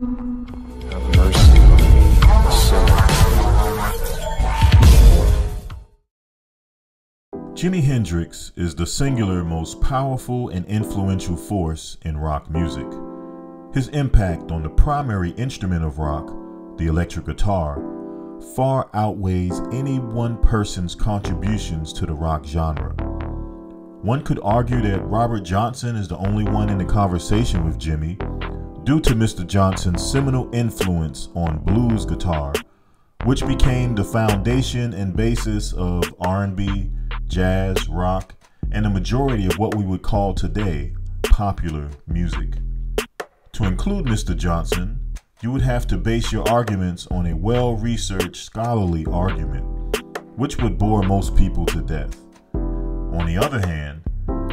Have mercy on me, sinner. Jimi Hendrix is the singular most powerful and influential force in rock music. His impact on the primary instrument of rock, the electric guitar, far outweighs any one person's contributions to the rock genre. One could argue that Robert Johnson is the only one in the conversation with Jimi due to Mr. Johnson's seminal influence on blues guitar, which became the foundation and basis of R&B, jazz, rock, and a majority of what we would call today popular music. To include Mr. Johnson, you would have to base your arguments on a well researched scholarly argument, which would bore most people to death. On the other hand,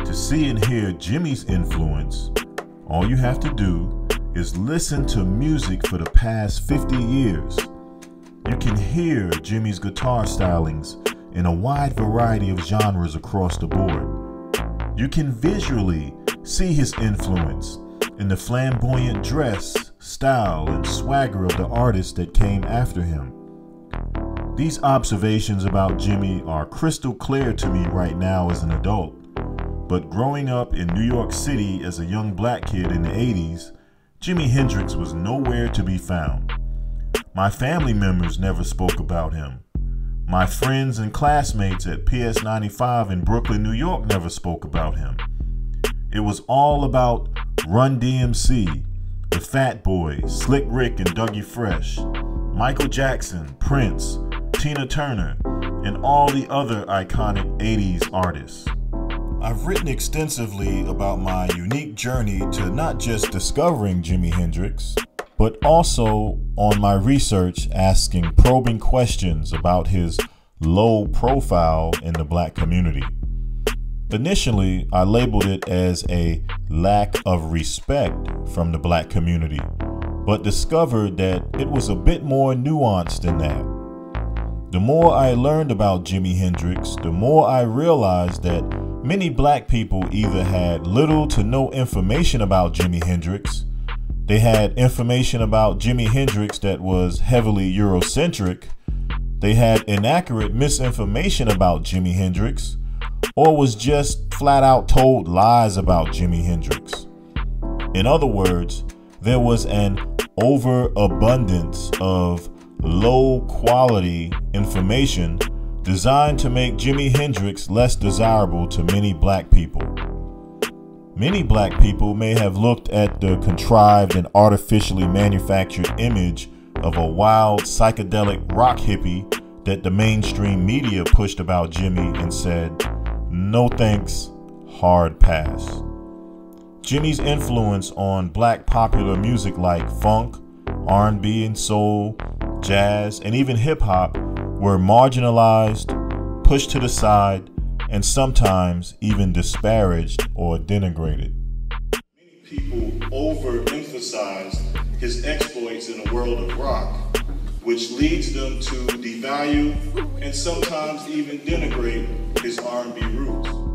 to see and hear Jimmy's influence, all you have to do is listen to music for the past 50 years. You can hear Jimmy's guitar stylings in a wide variety of genres across the board. You can visually see his influence in the flamboyant dress, style, and swagger of the artists that came after him. These observations about Jimmy are crystal clear to me right now as an adult, but growing up in New York City as a young black kid in the 80s, Jimi Hendrix was nowhere to be found. My family members never spoke about him. My friends and classmates at PS 95 in Brooklyn, New York never spoke about him. It was all about Run DMC, the Fat Boys, Slick Rick and Dougie Fresh, Michael Jackson, Prince, Tina Turner, and all the other iconic 80s artists. I've written extensively about my unique journey to not just discovering Jimi Hendrix, but also on my research asking probing questions about his low profile in the black community. Initially, I labeled it as a lack of respect from the black community, but discovered that it was a bit more nuanced than that. The more I learned about Jimi Hendrix, the more I realized that many black people either had little to no information about Jimi Hendrix they had information about Jimi Hendrix that was heavily Eurocentric. They had inaccurate misinformation about Jimi Hendrix, or was just flat out told lies about Jimi Hendrix. In other words, there was an overabundance of low quality information designed to make Jimi Hendrix less desirable to many black people. Many black people may have looked at the contrived and artificially manufactured image of a wild psychedelic rock hippie that the mainstream media pushed about Jimi and said, no thanks, hard pass. Jimi's influence on black popular music like funk, R&B and soul, jazz, and even hip hop were marginalized, pushed to the side, and sometimes even disparaged or denigrated. Many people overemphasize his exploits in the world of rock, which leads them to devalue and sometimes even denigrate his R&B roots.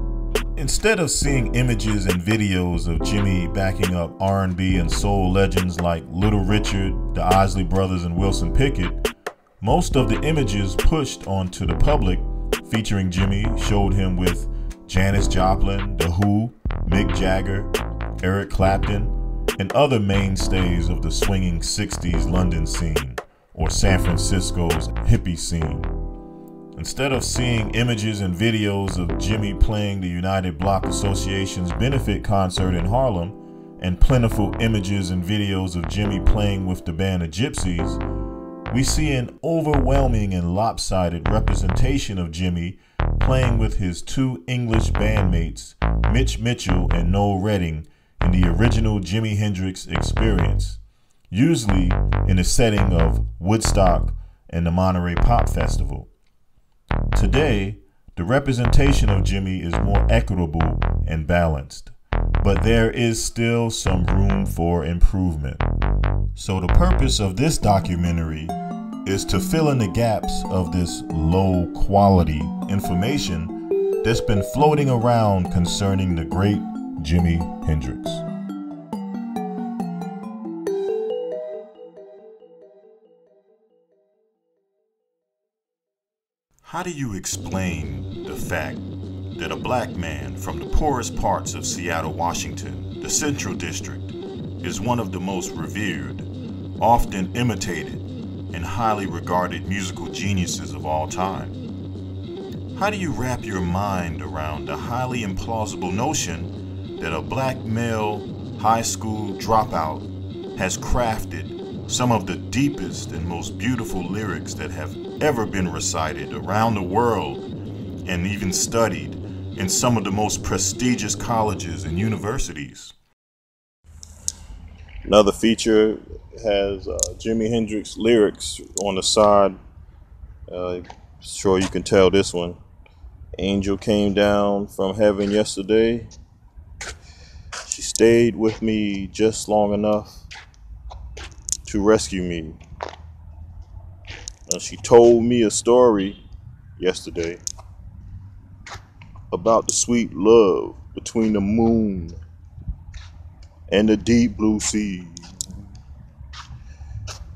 Instead of seeing images and videos of Jimmy backing up R&B and soul legends like Little Richard, the Isley Brothers, and Wilson Pickett, most of the images pushed onto the public featuring Jimmy showed him with Janis Joplin, The Who, Mick Jagger, Eric Clapton, and other mainstays of the swinging 60s London scene or San Francisco's hippie scene. Instead of seeing images and videos of Jimmy playing the United Block Association's benefit concert in Harlem, and plentiful images and videos of Jimmy playing with the Band of Gypsys, we see an overwhelming and lopsided representation of Jimmy playing with his two English bandmates, Mitch Mitchell and Noel Redding, in the original Jimi Hendrix experience, usually in the setting of Woodstock and the Monterey Pop Festival. Today, the representation of Jimmy is more equitable and balanced, but there is still some room for improvement. So, the purpose of this documentary is to fill in the gaps of this low quality information that's been floating around concerning the great Jimi Hendrix. How do you explain the fact that a black man from the poorest parts of Seattle, Washington, the Central District, is one of the most revered, often imitated, and highly regarded musical geniuses of all time? How do you wrap your mind around the highly implausible notion that a black male high school dropout has crafted some of the deepest and most beautiful lyrics that have ever been recited around the world and even studied in some of the most prestigious colleges and universities. Another feature has uh, Jimi Hendrix lyrics on the side. Uh, sure you can tell this one. Angel came down from heaven yesterday. She stayed with me just long enough to rescue me. She told me a story yesterday about the sweet love between the moon and the deep blue sea.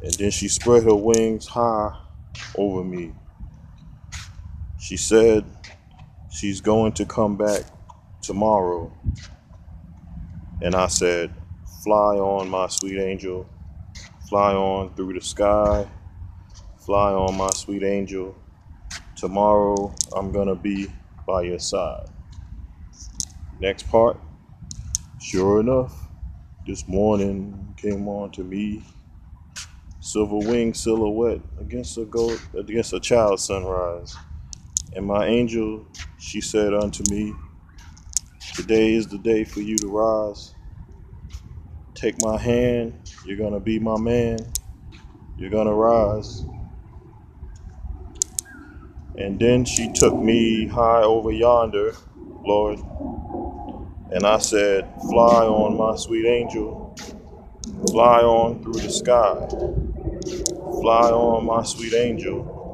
And then she spread her wings high over me. She said she's going to come back tomorrow. And I said, Fly on, my sweet angel. Fly on through the sky. Fly on, my sweet angel. Tomorrow I'm gonna be by your side. Next part. Sure enough, this morning came on to me. Silver wing silhouette against a gold against a child sunrise. And my angel, she said unto me, Today is the day for you to rise. Take my hand, you're gonna be my man. You're gonna rise. And then she took me high over yonder, Lord. And I said, Fly on, my sweet angel. Fly on through the sky. Fly on, my sweet angel.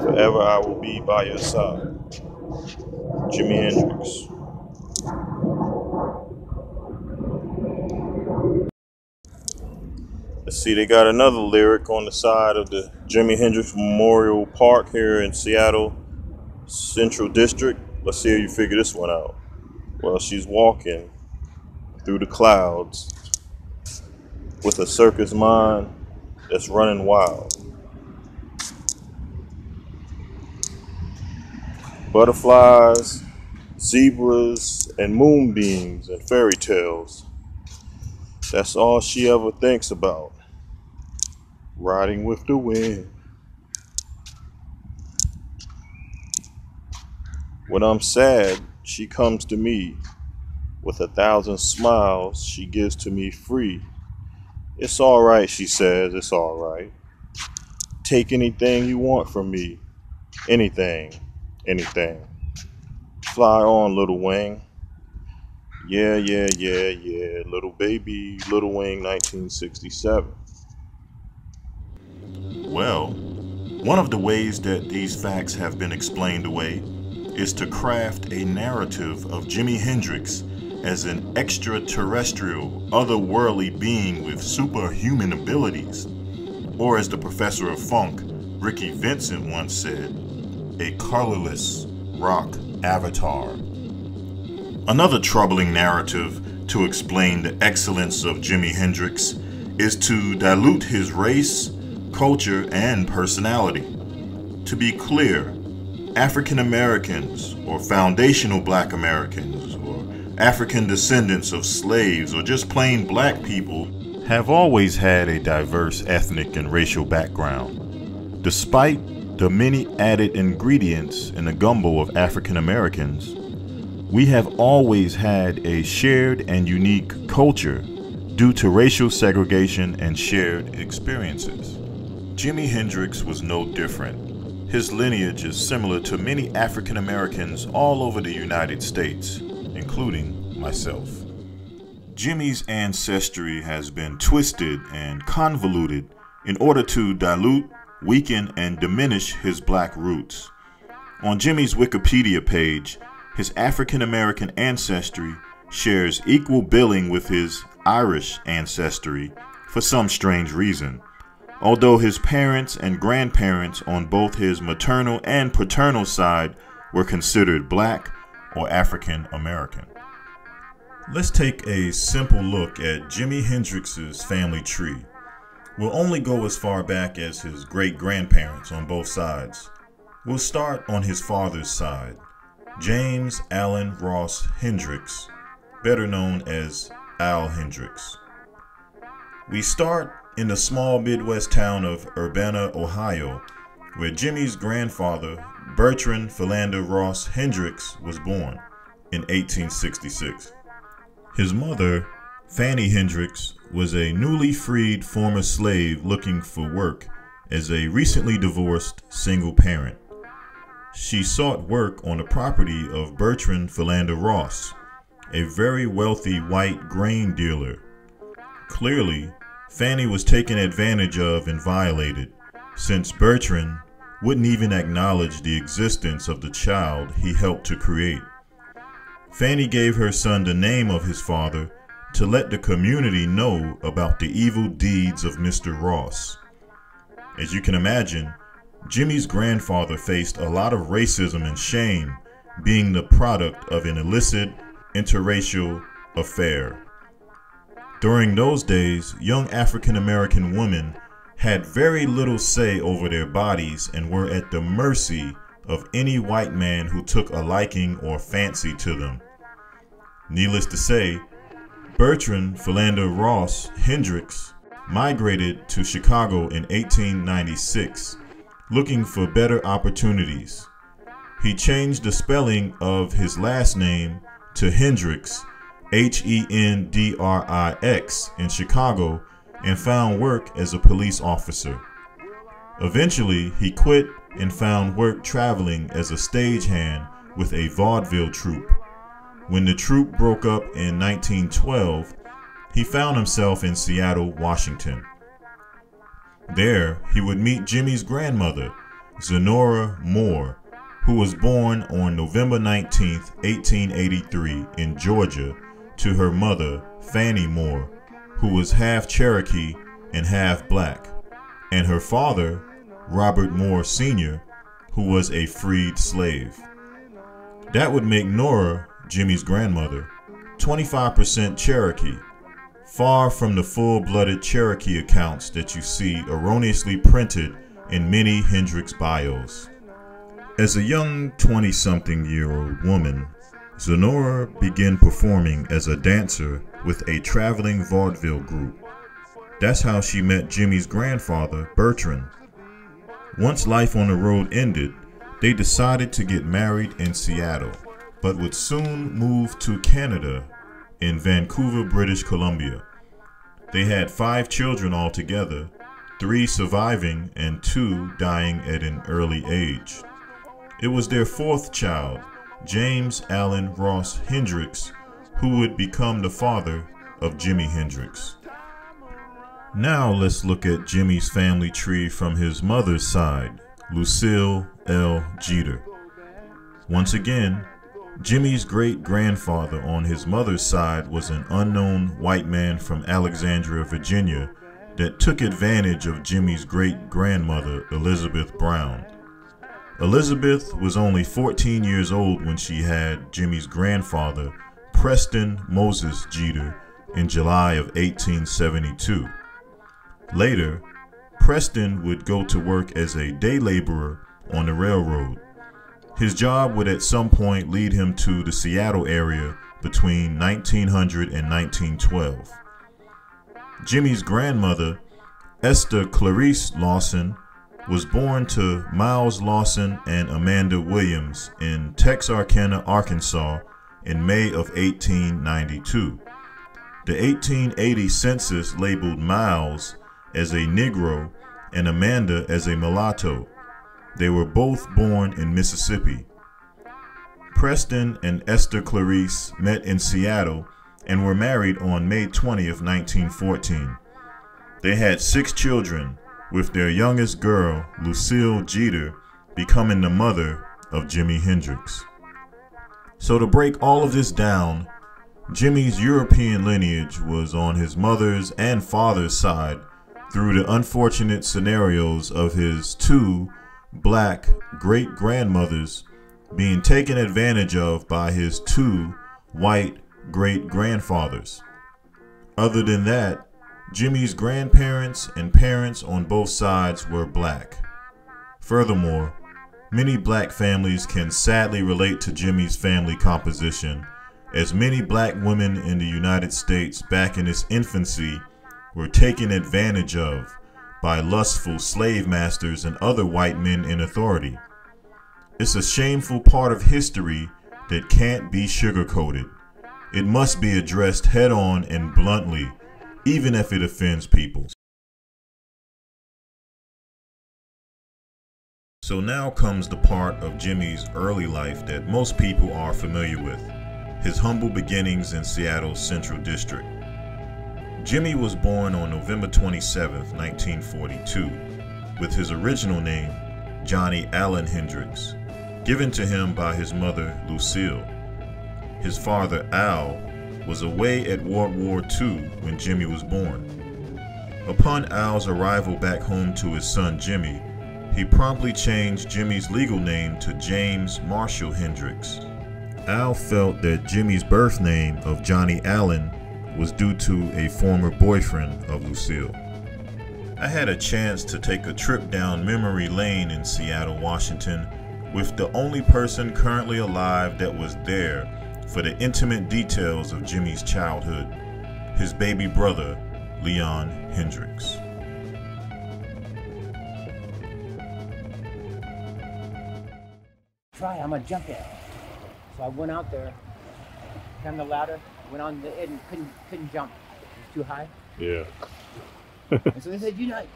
Forever I will be by your side. Jimi Hendrix. Let's see, they got another lyric on the side of the Jimi Hendrix Memorial Park here in Seattle Central District. Let's see how you figure this one out. Well, she's walking through the clouds with a circus mind that's running wild. Butterflies, zebras, and moonbeams and fairy tales. That's all she ever thinks about. Riding with the wind. When I'm sad, she comes to me. With a thousand smiles she gives to me free. It's all right, she says, it's all right. Take anything you want from me. Anything, anything. Fly on, little wing. Yeah, yeah, yeah, yeah. Little baby, Little Wing, 1967. Well, one of the ways that these facts have been explained away is to craft a narrative of Jimi Hendrix as an extraterrestrial, otherworldly being with superhuman abilities. Or as the professor of funk, Ricky Vincent once said, a colorless rock avatar. Another troubling narrative to explain the excellence of Jimi Hendrix is to dilute his race, culture, and personality. To be clear, African Americans, or foundational black Americans, or African descendants of slaves, or just plain black people, have always had a diverse ethnic and racial background. Despite the many added ingredients in the gumbo of African Americans, we have always had a shared and unique culture due to racial segregation and shared experiences. Jimi Hendrix was no different. His lineage is similar to many African Americans all over the United States, including myself. Jimmy's ancestry has been twisted and convoluted in order to dilute, weaken, and diminish his black roots. On Jimmy's Wikipedia page, his African American ancestry shares equal billing with his Irish ancestry for some strange reason. Although his parents and grandparents on both his maternal and paternal side were considered black or African American. Let's take a simple look at Jimi Hendrix's family tree. We'll only go as far back as his great grandparents on both sides. We'll start on his father's side, James Allen Ross Hendrix, better known as Al Hendrix. We start in the small Midwest town of Urbana, Ohio, where Jimmy's grandfather, Bertrand Philander Ross Hendrix, was born in 1866. His mother, Fanny Hendrix, was a newly freed former slave looking for work as a recently divorced single parent. She sought work on the property of Bertrand Philander Ross, a very wealthy white grain dealer. Clearly, Fanny was taken advantage of and violated, since Bertrand wouldn't even acknowledge the existence of the child he helped to create. Fanny gave her son the name of his father to let the community know about the evil deeds of Mr. Ross. As you can imagine, Jimmy's grandfather faced a lot of racism and shame being the product of an illicit interracial affair. During those days, young African American women had very little say over their bodies and were at the mercy of any white man who took a liking or fancy to them. Needless to say, Bertrand Philander Ross Hendrix migrated to Chicago in 1896, looking for better opportunities. He changed the spelling of his last name to Hendrix H E N D R I X in Chicago and found work as a police officer. Eventually, he quit and found work traveling as a stagehand with a vaudeville troupe. When the troupe broke up in 1912, he found himself in Seattle, Washington. There, he would meet Jimmy's grandmother, Zenora Moore, who was born on November 19, 1883, in Georgia to her mother, Fanny Moore, who was half Cherokee and half black, and her father, Robert Moore Sr., who was a freed slave. That would make Nora, Jimmy's grandmother, 25% Cherokee, far from the full blooded Cherokee accounts that you see erroneously printed in many Hendrix bios. As a young 20 something year old woman, Zenora began performing as a dancer with a traveling vaudeville group. That's how she met Jimmy's grandfather, Bertrand. Once life on the road ended, they decided to get married in Seattle, but would soon move to Canada in Vancouver, British Columbia. They had five children altogether, three surviving and two dying at an early age. It was their fourth child, James Allen Ross Hendrix, who would become the father of Jimi Hendrix. Now let's look at Jimmy's family tree from his mother's side, Lucille L. Jeter. Once again, Jimmy's great grandfather on his mother's side was an unknown white man from Alexandria, Virginia, that took advantage of Jimmy's great grandmother, Elizabeth Brown. Elizabeth was only 14 years old when she had Jimmy's grandfather, Preston Moses Jeter, in July of 1872. Later, Preston would go to work as a day laborer on the railroad. His job would at some point lead him to the Seattle area between 1900 and 1912. Jimmy's grandmother, Esther Clarice Lawson, was born to Miles Lawson and Amanda Williams in Texarkana, Arkansas in May of 1892. The 1880 census labeled Miles as a Negro and Amanda as a mulatto. They were both born in Mississippi. Preston and Esther Clarice met in Seattle and were married on May 20th, 1914. They had six children, with their youngest girl, Lucille Jeter, becoming the mother of Jimi Hendrix. So, to break all of this down, Jimi's European lineage was on his mother's and father's side through the unfortunate scenarios of his two black great grandmothers being taken advantage of by his two white great grandfathers. Other than that, Jimmy's grandparents and parents on both sides were black. Furthermore, many black families can sadly relate to Jimmy's family composition, as many black women in the United States back in its infancy were taken advantage of by lustful slave masters and other white men in authority. It's a shameful part of history that can't be sugarcoated. It must be addressed head on and bluntly, even if it offends people. So now comes the part of Jimmy's early life that most people are familiar with his humble beginnings in Seattle's Central District. Jimmy was born on November 27, 1942, with his original name, Johnny Allen Hendrix, given to him by his mother, Lucille. His father, Al, was away at World War II when Jimmy was born. Upon Al's arrival back home to his son Jimmy, he promptly changed Jimmy's legal name to James Marshall Hendrix. Al felt that Jimmy's birth name of Johnny Allen was due to a former boyfriend of Lucille. I had a chance to take a trip down memory lane in Seattle, Washington, with the only person currently alive that was there for the intimate details of Jimmy's childhood his baby brother, Leon Hendrix. Try, I'm gonna jump in. So I went out there, climbed the ladder, went on the edge and couldn't couldn't jump. It was too high. Yeah. And so they said, You're not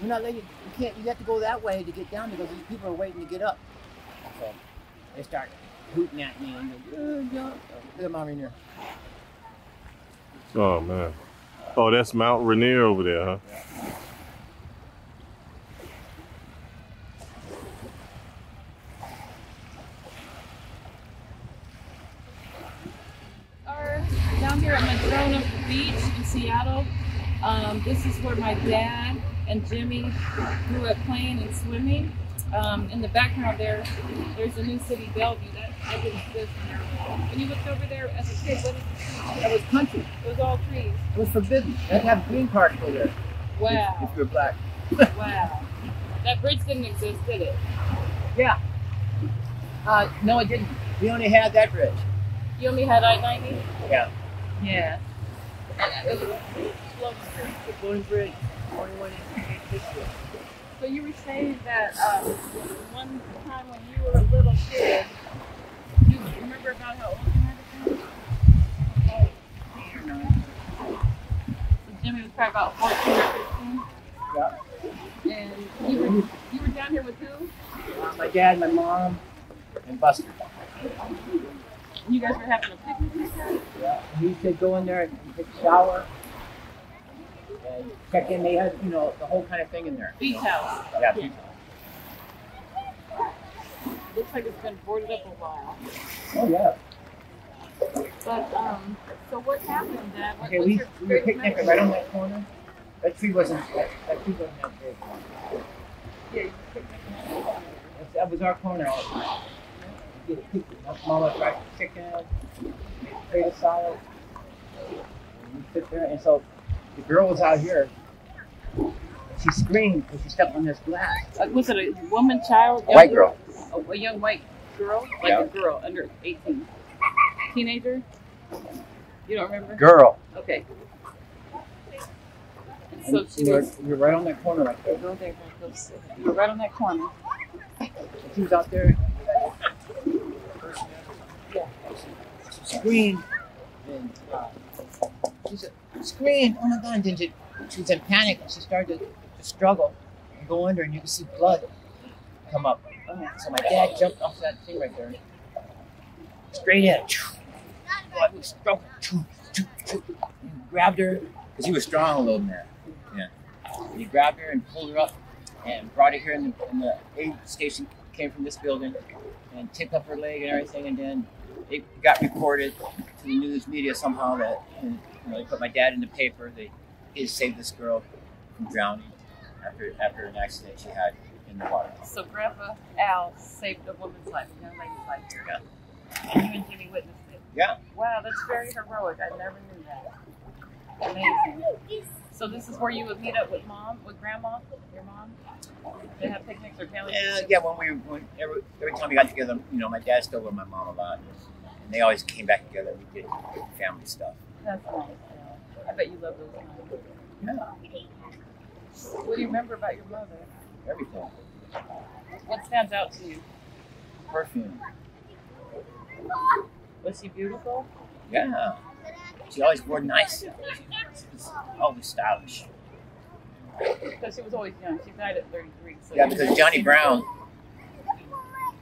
you're not letting you can't you have to go that way to get down because these people are waiting to get up. So they start hooting at me and they, uh, jump. Look Rainier. Oh man. Oh, that's Mount Rainier over there, huh? are down here at Madrona Beach in Seattle. Um, this is where my dad and Jimmy grew up playing and swimming. Um, in the background there, there's a new city, Bellevue. That, that didn't exist in there. When you looked over there as a kid, what did you see? That was country. It was all trees. It was forbidden. You had to have green cards over there. Wow. if you're black. Wow. That bridge didn't exist, did it? Yeah. Uh, no, it didn't. We only had that bridge. You only had I 90? Yeah. Yeah. And it was slow through. Floating Bridge. Only one in history. So you were saying that um, one time when you were a little kid, you remember about how old you had to be? So Jimmy was probably about 14 or 15. Yeah. And you were, you were down here with who? Uh, my dad, my mom, and Buster. You guys were having a picnic? Yeah. We used to go in there and take a shower and check in. They had, you know, the whole kind of thing in there. Beach house. Yeah. Yeah. Looks like it's been boarded up a while. Oh yeah. But, um, so what happened, Dad? What, Okay, we, we were picnicking right on that corner. That tree wasn't that, that tree wasn't that big. Yeah, you were picnicking. That's- That was our corner all the time. We get a picnic. My mom would fry chicken, potato salad. And we sit there, and so the girl was out here. She screamed because she stepped on this glass. Uh, was it a woman, child? A white young girl. A, a young white girl? Like Yeah. a girl under 18. Teenager? You don't remember? Girl. Okay. And so she we were, was. we were right on that corner right there. Go there, go sit. You were right on that corner. She was out there. Yeah. She screamed. And uh, she said, screamed. Oh my God. And then she, she was in panic and she started to, to struggle and go under and you could see blood come up. Ah, so my dad jumped off that thing right there. Straight in. Blood. He grabbed her because he was strong a little man. Yeah. And he grabbed her and pulled her up and brought her here in the, in the aid station came from this building and tipped up her leg and everything and then it got reported to the news media somehow that you know, they put my dad in the paper they he saved this girl from drowning after after an accident she had in the water. So Grandpa Al saved a woman's life, a young lady's life here. And you and Jimmy witnessed it. Yeah. Wow, that's very heroic. I never knew that. Amazing. So this is where you would meet up with mom, with grandma, your mom? They have picnics or family Yeah, yeah. When we when, every, every time we got together, you know, my dad still with my mom a lot, and they always came back together. We did family stuff. That's nice. yeah. I bet you love those times. Yeah, What do you remember about your mother? everything. What stands out to you? Perfume. Was she beautiful? Yeah. She always wore nice. She was always stylish. Because she was always young. She died at 33. So Yeah, because Johnny Brown,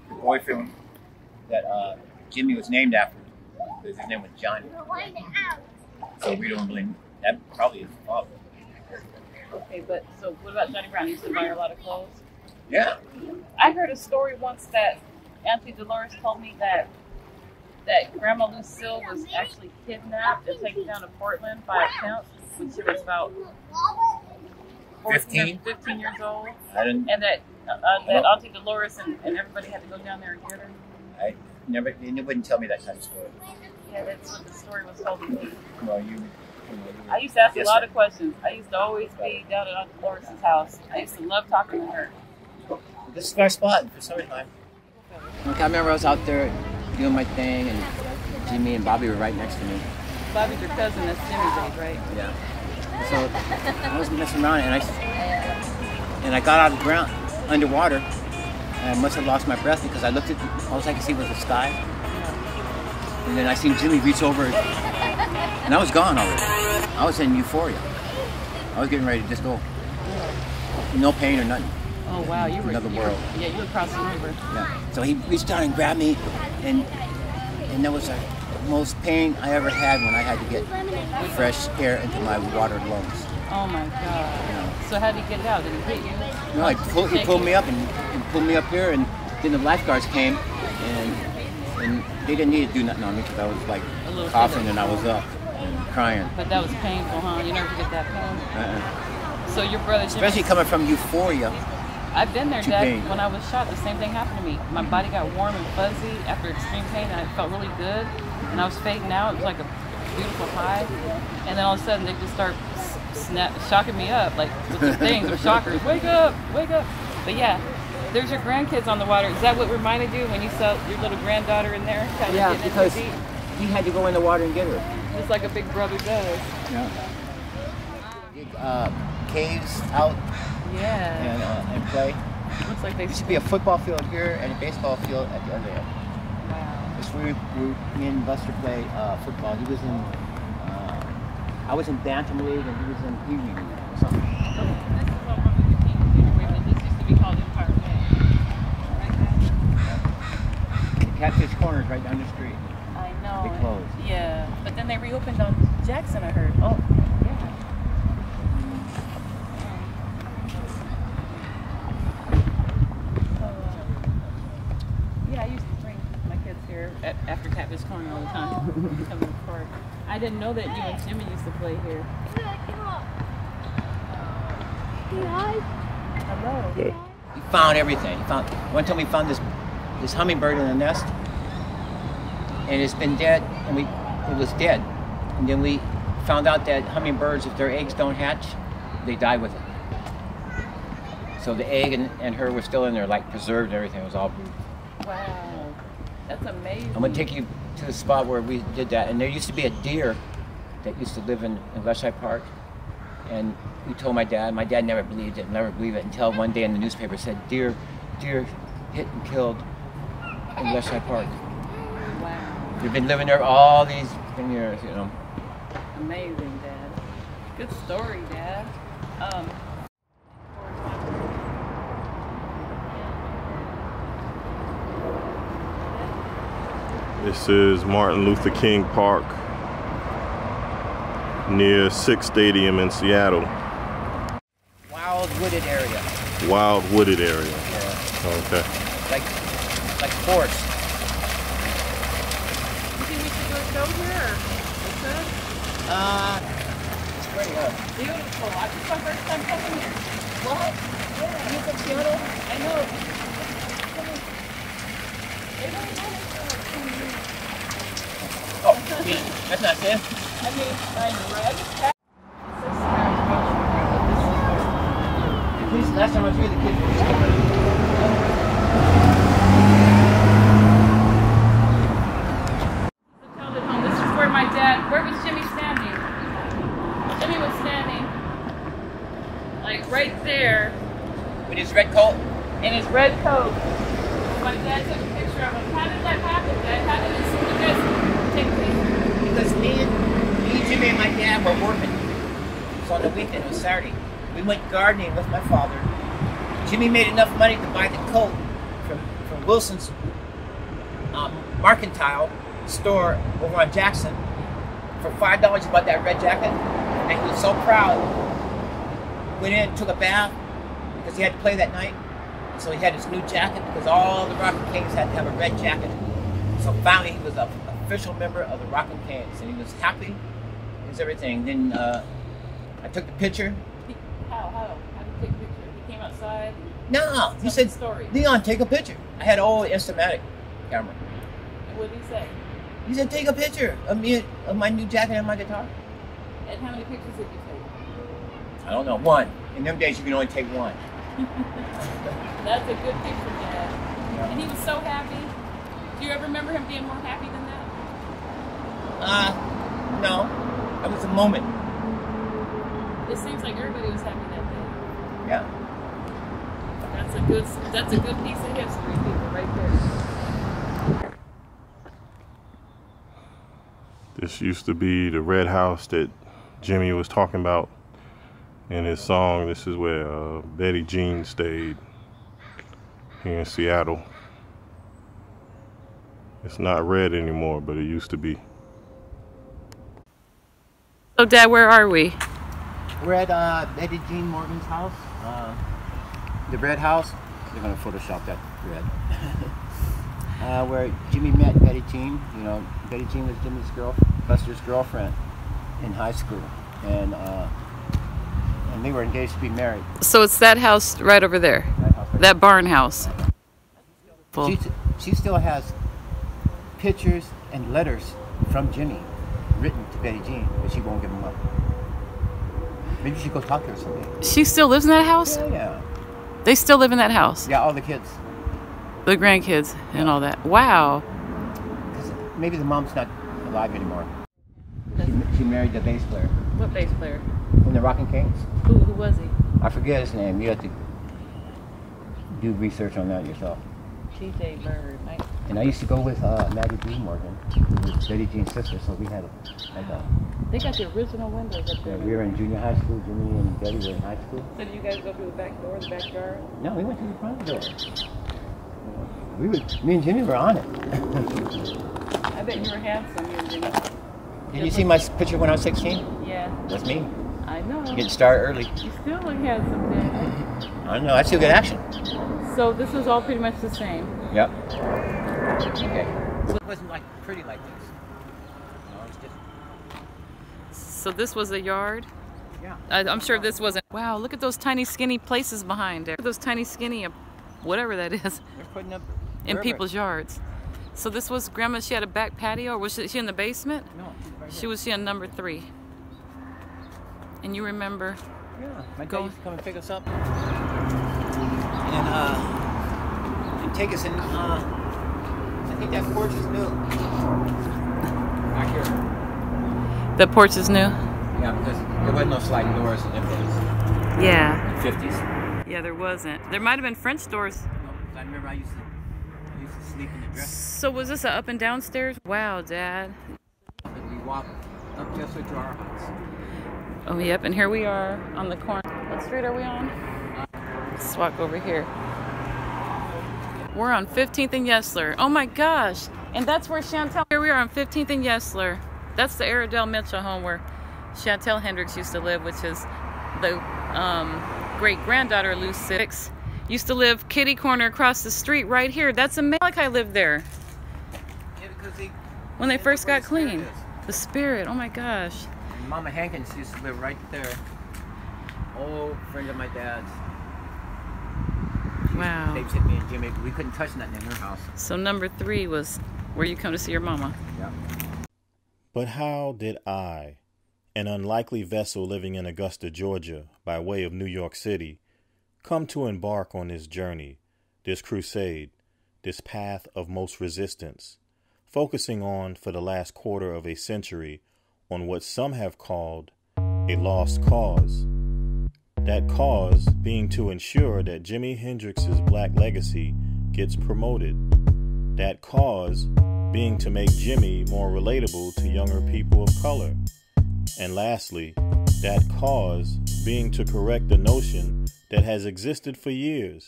the boyfriend that uh, Jimmy was named after, because his name was Johnny. So we don't believe that probably is his father. Okay, but so what about Johnny Brown? He used to buy her a lot of clothes. Yeah. I heard a story once that Auntie Dolores told me that that Grandma Lucille was actually kidnapped and taken down to Portland by a pimp when she was about 14 15? 15 years old, I didn't and that uh, that Auntie Dolores and, and everybody had to go down there and get her. I never they wouldn't tell me that kind of story. Yeah, that's what the story was told to me. Well you, you know, I used to ask Yes, a lot sir. of questions. I used to always be down at Auntie Dolores' house. I used to love talking to her. this is our spot for summertime. Like, I remember I was out there doing my thing, and Jimmy and Bobby were right next to me. Bobby's your cousin. That's Jimmy's age, right? Yeah. So I was messing around, and I and I got out of the ground underwater. And I must have lost my breath because I looked at the, all I could see was the sky. And then I seen Jimmy reach over, and I was gone already. I was in euphoria. I was getting ready to just go. No pain or nothing. Oh wow, you were Another were- world. yeah, you were across the river. Yeah. So he reached down and grabbed me, and and that was the most pain I ever had when I had to get fresh air into my watered lungs. Oh my god. So how did he get it out? Did he hit you? No, he, pull, he pulled me up and, and pulled me up here, and then the lifeguards came, and and they didn't need to do nothing on me because I was like coughing and I was up and crying. But that was painful, huh? You never forget that pain. Uh-uh. So your brother Especially coming from euphoria. I've been there, to Dad. When I was shot, the same thing happened to me. My body got warm and fuzzy after extreme pain, and I felt really good. And I was fading out. It was like a beautiful high. And then all of a sudden, they just start s- snap, shocking me up, like with the things, or shockers. Wake up, wake up. But yeah, there's your grandkids on the water. Is that what reminded you when you saw your little granddaughter in there? Kind of Yeah, getting because into he had to go in the water and get her. Just like a big brother does. Yeah. Uh, caves out Yeah. and, uh, and play. Looks like they There should be a football field here and a baseball field at the other end. Wow. It's where we, me and Buster played uh, football. He was in, uh, I was in Bantam League and he was in Pee Wee League or something. This is what one of the teams here. Wait a minute, This used to be Empire Way. Right, The Catfish Corner is right down the street. I know. They closed. Yeah, but then they reopened on Jackson. I heard. Oh, yeah. So, uh, yeah, I used to bring my kids here at, after Corner all the time. Come to the park. I didn't know that you and Jimmy used to play here. Hello. He found everything. He found one time we found this this hummingbird in a nest, and it's been dead, and we it was dead, and then we found out that hummingbirds, if their eggs don't hatch, they die with it. So the egg and, and her were still in there, like preserved and everything. It was all. Wow. That's amazing. I'm gonna take you to the spot where we did that, and there used to be a deer that used to live in, in Westside Park, and we told my dad. My dad never believed it, never believed it until one day in the newspaper said deer, deer hit and killed in Westside Park. Wow. They've been living there all these years, you know. Amazing, Dad. Good story, Dad. Um, This is Martin Luther King Park near Sick's Stadium in Seattle. Wild wooded area. Wild wooded area. Yeah. Okay. Like like forest. you think we should do a show here, or we could? Uh, it's pretty, huh? Beautiful. I this is my first time coming here. What? Yeah. You from Seattle? I know. They don't know this, that's not it. I mean, I read. The kids, last time I was here, the kids were skipping. Held at home. This is where my dad. Where was Jimmy standing? Jimmy was standing, like right there, With his red coat. in his red coat. My dad took a picture of him. How did that happen, Dad? How did this? You guys take pictures? Because me and, me, Jimmy, and my dad were working. So on the weekend, it was Saturday. We went gardening with my father. Jimmy made enough money to buy the coat from, from Wilson's um, Mercantile store over on Jackson. For five dollars, he bought that red jacket, and he was so proud. Went in, took a bath because he had to play that night. So he had his new jacket because all the Rockin' Kings had to have a red jacket. So finally, he was an official member of the Rockin' Kings, and he was happy. He was everything. Then uh, I took the picture. He, how? How? How did he take a picture? He came No, he said, story. Leon, take a picture. I had an old Instamatic camera. What did he say? He said, take a picture of me, of my new jacket and my guitar. And how many pictures did you take? I don't know, one. In them days, you can only take one. That's a good picture, Dad. And he was so happy. Do you ever remember him being more happy than that? Uh, no. That was a moment. It seems like everybody was happy that day. Yeah. That's a good. That's a good piece of history, people, right there. This used to be the red house that Jimmy was talking about in his song. This is where uh, Betty Jean stayed here in Seattle. It's not red anymore, but it used to be. So, Dad, where are we? We're at uh, Betty Jean Morgan's house. Uh, the red house. They're gonna Photoshop that red. uh, where Jimmy met Betty Jean. You know, Betty Jean was Jimmy's girl, Buster's girlfriend in high school, and uh, and they were engaged to be married. So it's that house right over there, That house right that barn house. She, she still has pictures and letters from Jimmy written to Betty Jean, but she won't give them up. Maybe she should go talk to her someday. She still lives in that house. Yeah, yeah. They still live in that house. Yeah, all the kids. The grandkids and all that. Wow. maybe the mom's not alive anymore. She, she married the bass player What bass player? in the Rockin' Kings. Who, who was he? I forget his name. You have to do research on that yourself. T.J. Bird. Mike. And I used to go with uh, Maggie Jean Morgan, Betty Jean's sister, so we had a, like a They got the original windows up yeah, there. we were in junior high school, Jimmy and Betty were in high school. So did you guys go through the back door, the backyard? No, we went through the front door. We were, me and Jimmy were on it. I bet you were handsome, you and Jimmy. Did you see my picture when I was 16? Yeah, That's me. I know. Getting started early. You still look handsome, Dad. I don't know. I still get action. So this was all pretty much the same. Yep. Okay. It wasn't like pretty like this. No, it's just So this was a yard. yeah. I, I'm sure this wasn't. Wow, look at those tiny skinny places behind there. Look at those tiny skinny, uh, whatever that is, They're putting up in people's yards. So this was Grandma. She had a back patio, or was she, she in the basement? No, right She was she on number three. And you remember? Yeah, my dad used to come and pick us up and uh and take us in. Uh, think that porch is new. Back here. The porch is new. Yeah, because there wasn't no sliding doors in them days. Yeah. Fifties. Yeah, there wasn't. There might have been French doors. I remember I used to I used to sleep in the dress. So was this a up and down stairs? Wow, Dad. And we walked up just to our house. Oh, yep. And here we are on the corner. What street are we on? Let's walk over here. We're on 15th and Yesler. Oh my gosh. And that's where Chantel. Here we are on 15th and Yesler. That's the Aradell Mitchell home where Chantel Hendrix used to live, which is the um, great granddaughter Lou Six. Used to live kitty corner across the street right here. That's amazing. Like I lived there Yeah, because they when they first got the clean. The spirit. Oh my gosh. Mama Hankins used to live right there. Old friend of my dad's. She Wow. Babysit me and Jimi. We couldn't touch nothing in her house. So number three was where you come to see your mama. Yeah. But how did I, an unlikely vessel living in Augusta, Georgia, by way of New York City, come to embark on this journey, this crusade, this path of most resistance, focusing on for the last quarter of a century on what some have called a lost cause? That cause being to ensure that Jimi Hendrix's black legacy gets promoted. That cause being to make Jimi more relatable to younger people of color. And lastly, that cause being to correct the notion that has existed for years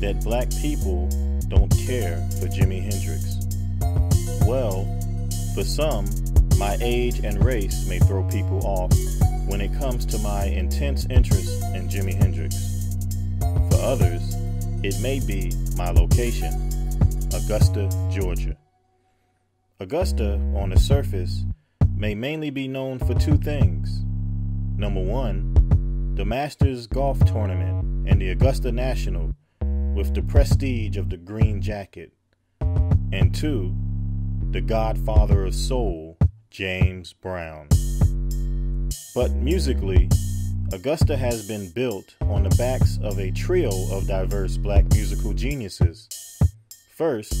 that black people don't care for Jimi Hendrix. Well, for some, my age and race may throw people off when it comes to my intense interest in Jimi Hendrix. For others, it may be my location, Augusta, Georgia. Augusta, on the surface, may mainly be known for two things. Number one, the Masters Golf Tournament and the Augusta National with the prestige of the green jacket. And two, the godfather of soul, James Brown. But musically, Augusta has been built on the backs of a trio of diverse black musical geniuses. First,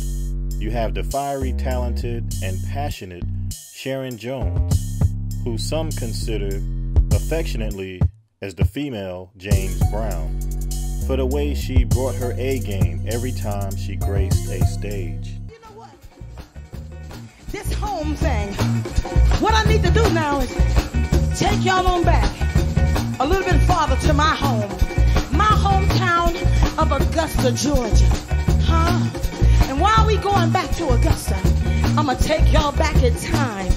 you have the fiery, talented, and passionate Sharon Jones, who some consider affectionately as the female James Brown, for the way she brought her A game every time she graced a stage. You know what? This home thing, what I need to do now is take y'all on back a little bit farther to my home, my hometown of Augusta, Georgia. Huh? And while we going back to Augusta, I'm gonna take y'all back in time.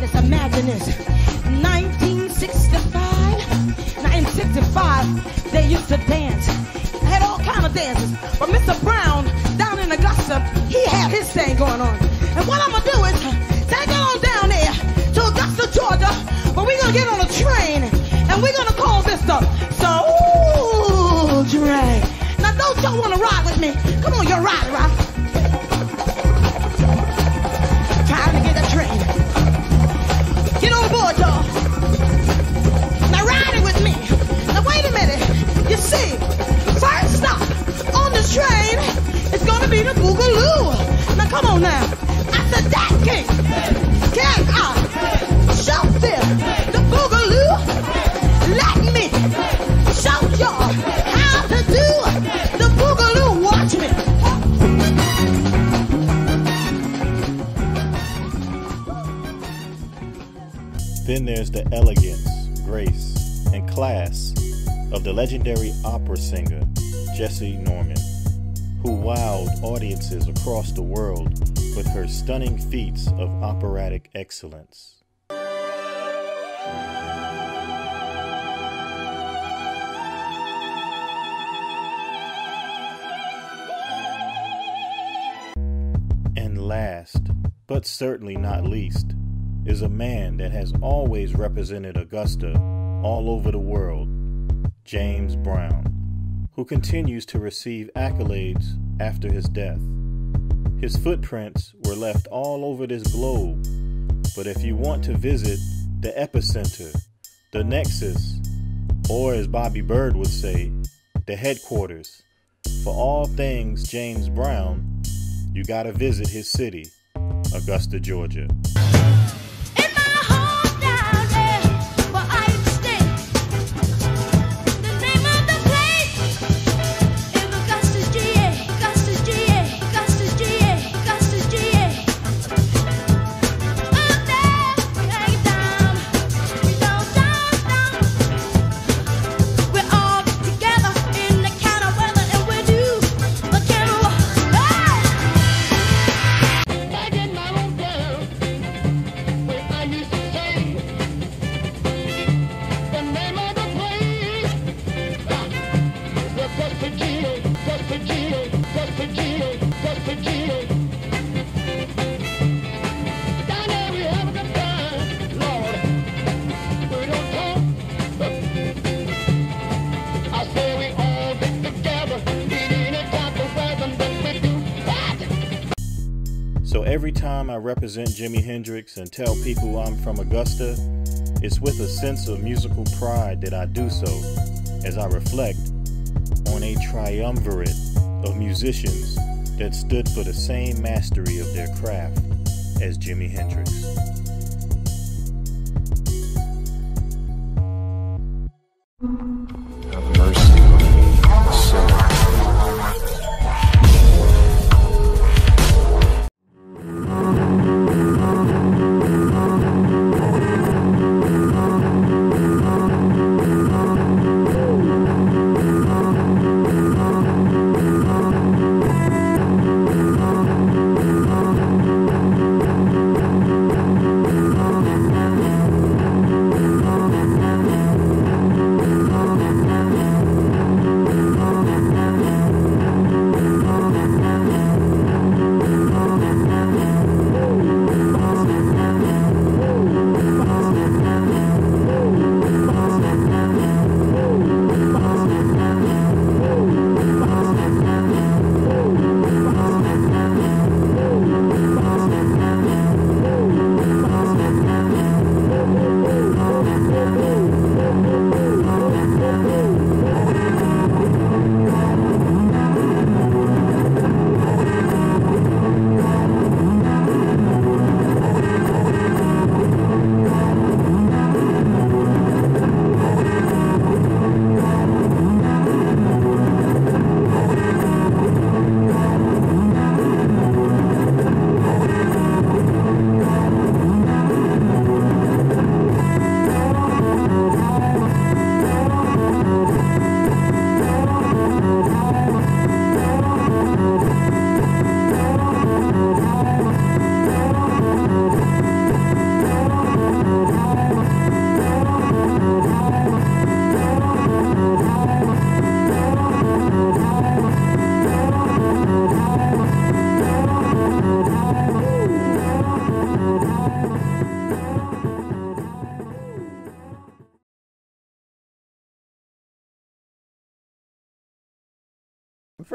Let's imagine this. 1965, 1965, they used to dance. They had all kind of dances. But Mr. Brown down in Augusta, he had his thing going on. And what I'm gonna do is get on a train and we're gonna call this the Soul Train. Now don't y'all wanna ride with me? Come on, you're riding, right? Time to get a train. Get on board, y'all. Now ride it with me. Now wait a minute. You see, first stop on the train is gonna be the Boogaloo. Now come on now. Said that king. Can I The elegance, grace, and class of the legendary opera singer Jessye Norman, who wowed audiences across the world with her stunning feats of operatic excellence. And last, but certainly not least, is a man that has always represented Augusta all over the world, James Brown, who continues to receive accolades after his death. His footprints were left all over this globe, but if you want to visit the epicenter, the nexus, or as Bobby Byrd would say, the headquarters for all things James Brown, you gotta visit his city, Augusta, Georgia. Represent Jimi Hendrix and tell people I'm from Augusta, it's with a sense of musical pride that I do so as I reflect on a triumvirate of musicians that stood for the same mastery of their craft as Jimi Hendrix.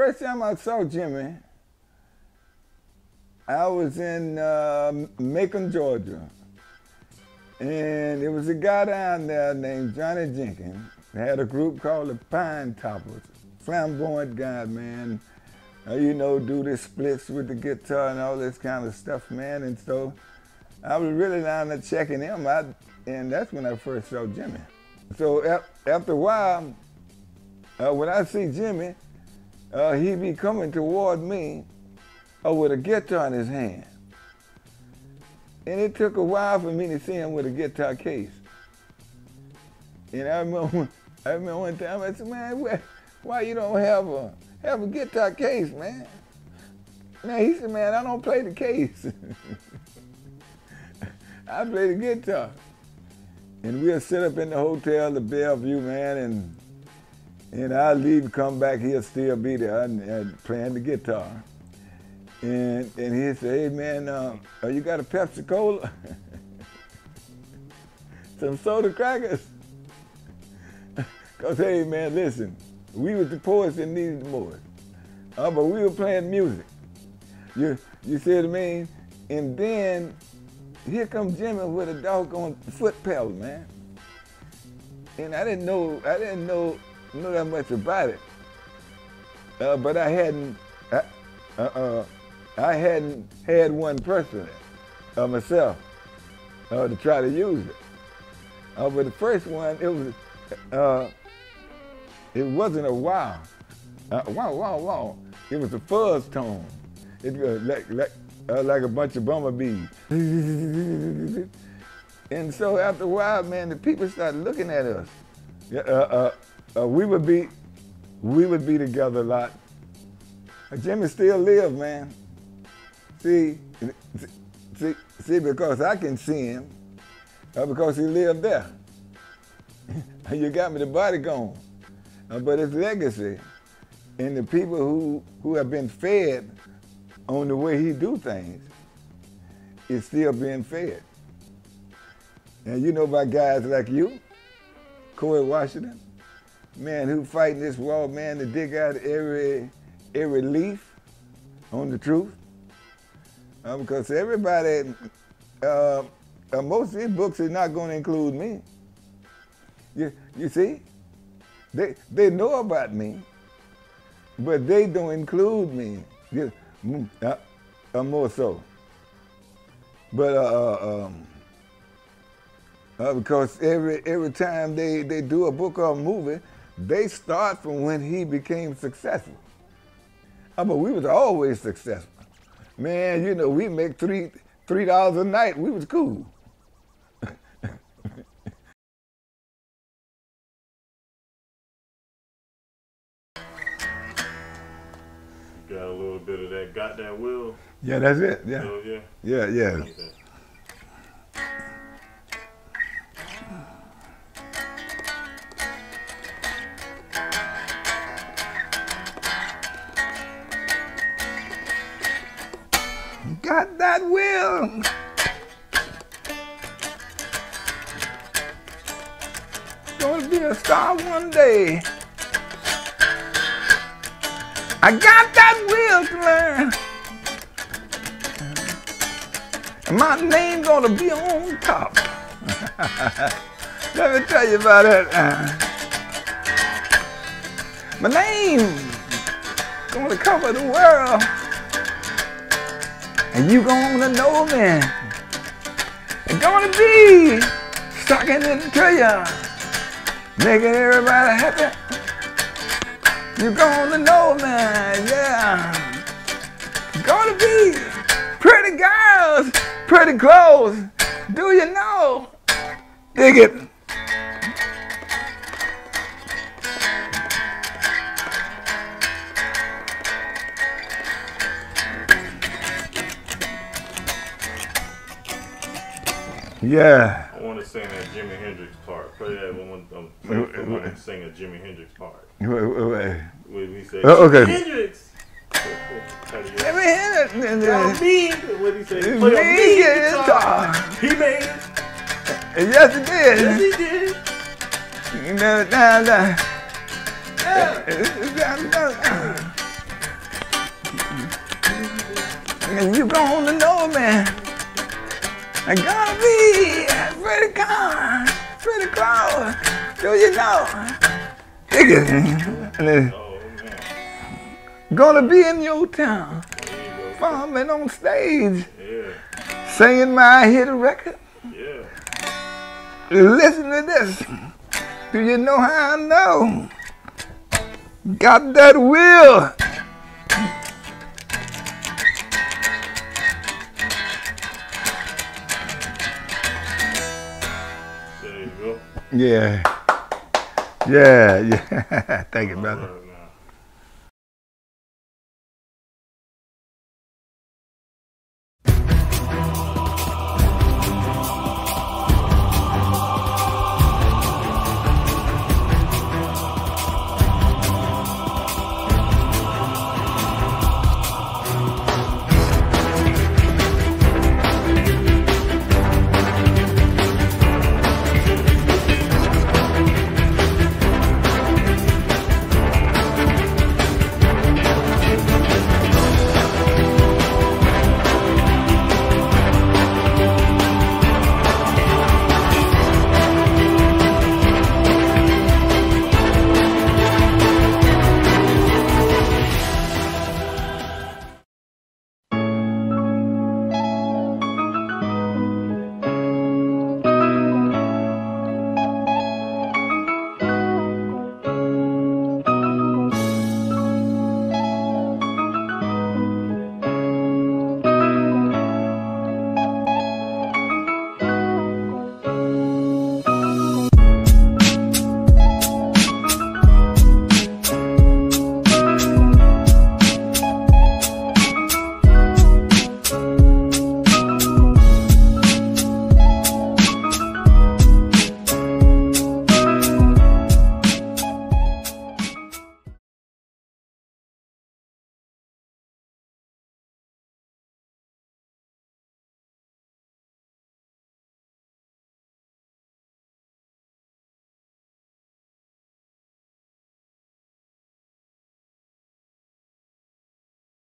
First time I saw Jimi, I was in uh, Macon, Georgia. And there was a guy down there named Johnny Jenkins. They had a group called the Pinetoppers. Flamboyant guy, man. Uh, you know, do the splits with the guitar and all this kind of stuff, man. And so I was really down there checking him out, and that's when I first saw Jimi. So after a while, uh, when I see Jimi, uh, he be coming toward me uh, with a guitar in his hand. And it took a while for me to see him with a guitar case. And I remember, I remember one time I said, man, why, why you don't have a have a guitar case, man? Man, he said, man, I don't play the case. I play the guitar. And we'll sit up in the hotel, the Bellevue, man, and and I leave, come back, he'll still be there and, and playing the guitar. And and he say, hey man, uh, uh, you got a Pepsi Cola? Some soda crackers? Cause hey man, listen, we was the poets that needed the most. Uh, but we were playing music. You you see what I mean? And then here comes Jimi with a doggone foot pedal, man. And I didn't know I didn't know know that much about it. Uh, but I hadn't uh, uh, I hadn't had one personally uh, myself uh, to try to use it. Uh, but the first one, it was uh, it wasn't a wow, uh, wow, wow, wow. It was a fuzz tone. It was like like uh, like a bunch of bumblebees. and so after a while, man, the people started looking at us. Yeah, uh, uh, uh, we would be we would be together a lot. Jimi still live, man. See, see, see, because I can see him, uh, because he lived there. you got me the body gone. Uh, but his legacy and the people who, who have been fed on the way he do things is still being fed. And you know about guys like you, Corey Washington, man, who fighting this war, man, to dig out every every leaf on the truth. Because everybody, uh, uh, most of these books are not going to include me. You, you see, they they know about me, but they don't include me. Yeah, mm, uh, uh, more so. But uh, uh, um, uh, because every every time they, they do a book or a movie, they start from when he became successful. But we was always successful. Man, you know, we make three three dollars a night. We was cool. Got a little bit of that. Got that will. Yeah, that's it. Yeah. Oh, yeah. Yeah, yeah. I got that to learn. And my name gonna be on top. Let me tell you about it. Uh, my name gonna cover the world. And you gonna know me. It's gonna be sucking into ya, making everybody happy. You gonna know me, yeah. Gonna be pretty girls, pretty clothes. Do you know? Dig it. Yeah. I want to sing that Jimi Hendrix part. Play that one. Um, play Wait, for wait, me wait. and sing a Jimi Hendrix part. When he said, Oh, okay. Hendrix. Hear it. Me what he said. Play me guitar. He made it. Yes, it did. Yes, he did. No, no, no. And you gonna know man. I gotta be pretty calm, pretty close. Do you know? And then, Gonna be in your town, performing on stage, Yeah. singing my hit record. Yeah. Listen to this. Do you know how I know? Got that will. Yeah. Yeah, yeah. Thank you, brother.